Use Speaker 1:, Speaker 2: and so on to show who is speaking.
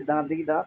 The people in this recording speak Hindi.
Speaker 1: दांत देखिए दांत।